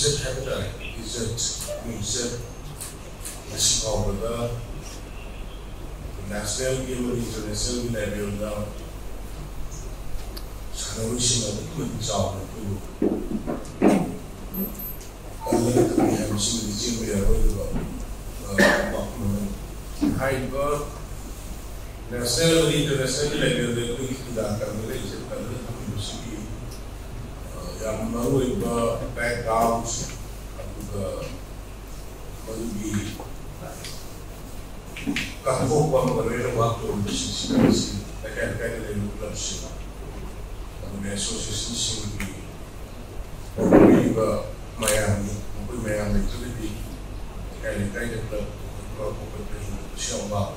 Z capital, Z, Z, Is over the national game or international level we should of the good job to uh, do. Allah kami hamishin di sini ya berdoa. Hai ber national international level itu kita akan ꯌꯥꯝꯅ ꯃꯔꯨꯑꯣꯏꯕ ꯕꯦꯛꯒ꯭ꯔꯥꯎꯟꯁ ꯑꯗꯨꯒ ꯃꯗꯨꯒꯤ ꯀꯥꯡꯊꯣꯛꯄ ꯑꯃꯒ ꯂꯣꯏꯅ ꯋꯥꯛꯇꯣꯔꯤꯕꯁꯤꯡꯁꯤ ꯑꯁꯤ ꯂꯩꯀꯥꯏ ꯂꯩꯀꯥꯏꯗ ꯂꯩꯕ ꯀ꯭ꯂꯕꯁꯤꯡ ꯑꯗꯨꯒ ꯑꯦꯁꯣꯁꯤꯌꯦꯁꯟꯁꯤꯡꯒꯤ ꯂꯩꯔꯤꯕ ꯃꯌꯥꯝꯒꯤ ꯃꯈꯣꯏ ꯃꯌꯥꯝ ꯂꯩꯇꯨꯔꯤꯕꯤ ꯂꯩꯀꯥꯏ ꯂꯩꯀꯥꯏꯗ ꯀ꯭ꯂꯕ ꯈꯣꯠꯄ ꯈꯣꯠꯄ ꯍꯤꯡꯕꯁꯨ ꯌꯥꯝ ꯋꯥꯕ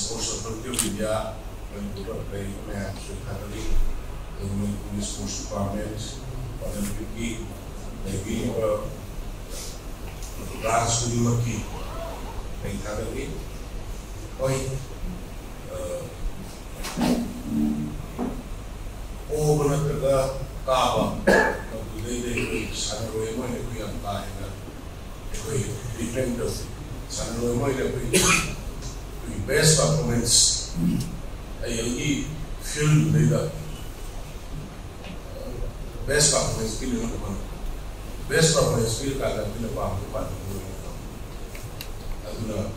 ꯁ꯭ꯄꯣꯔꯠꯁ ꯑꯣꯊꯣꯔꯤꯇꯤ ꯑꯣꯐ ꯏꯟꯗꯤꯌꯥ ꯃꯅꯤꯄꯨꯔꯗ ꯂꯩꯔꯤꯕ ꯃꯌꯥꯝꯁꯨ ꯊꯥꯒꯠꯂꯤ no discurso com a mente, fazendo piqui, neguinho para lá subiu aqui. Tem cada ali. Oi. Oh, benar kerja kaba, o dia dia sana loe mo dia yang tay na, página depend of sana loe mo dia dia best performance, ayo i film dia best of my skill in the world. Best of my skill ka ga bila ba ko ba ko. Aduna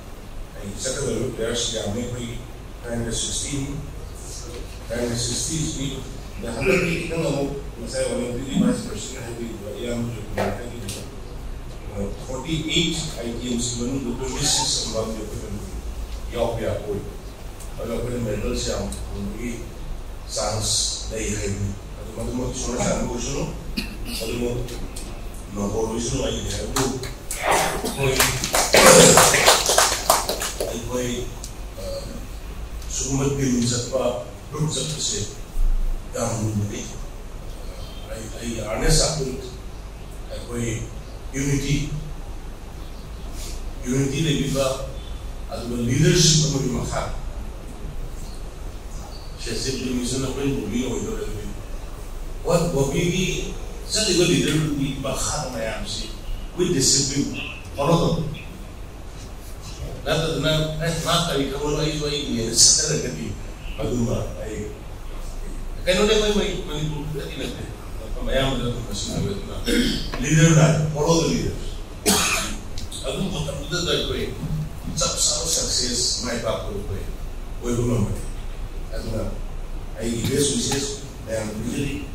ai saka da players ya mai kai 116 116 ni da halaki idan mu masai wannan bili ba su shi ne bi ba ya mu da kuma kai da 48 ai games mun da ko business ba mu da kuma ya ku ya ko. Ala kuma mai dalsa mu ni sans dai hayi Madumot Shona Sambujo, Madumot Maborujo, I have to point. I play Sumat Bin Zapa, Brook Zapase, down in the way. I harness up with I play unity. Unity, the Viva, as well leadership of the Maha. She said, You're missing a way to be over there. What Bobby Sasa iko di dalam di bakar na yam si. Kui disiplin. Kalau tuh. Nada dina eh nak kali kamu lagi lagi dia sekarang kali. Baguma. Ayo. Kan udah main main main pun tidak tidak. Kamu yang udah tuh masih ada tuh. Leader lah. Kalau tuh leader. Aku mau tahu tuh dari kui. Sab sab sukses main apa pun kui. Kui belum mati. Aku nggak. Ayo dia sukses yang berdiri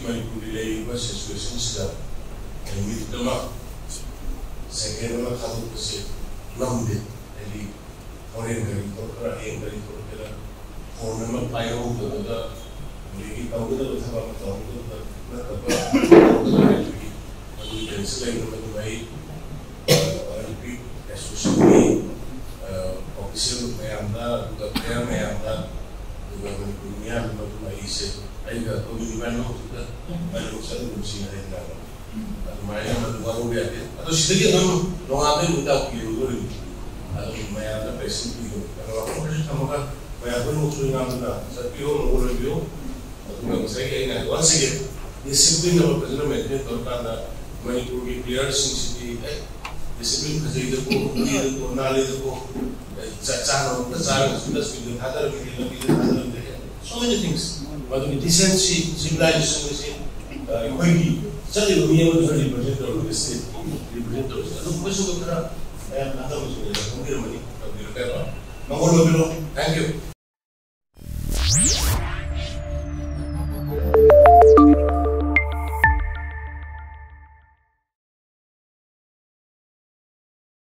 humain pour les recherches sur le SIDA and with the map. Second one, how to say, Namde, and the foreign agriculture, and agriculture, for number five of the other, maybe Tawda was about Tawda, but the and we can select the way Olympic Association, official Mayanda, the Mayanda. tulang dunia atau Malaysia. Ayo kita kau juga no kita ada urusan dengan si ada yang dalam. Hmm. Atau mana atau baru dia atau si lagi kamu no apa yang kita pilih dulu. Atau mana ada pesi pilih. Kalau aku masih sama kan, saya pun urusan yang ada. Saya pilih no urusan pilih. Atau mana saya kaya ni ada sih. Ini sih pun yang pertama ni kalau tanda main kerugian sih sih. सो यो डिसप्लन फैदोल्टेसन यू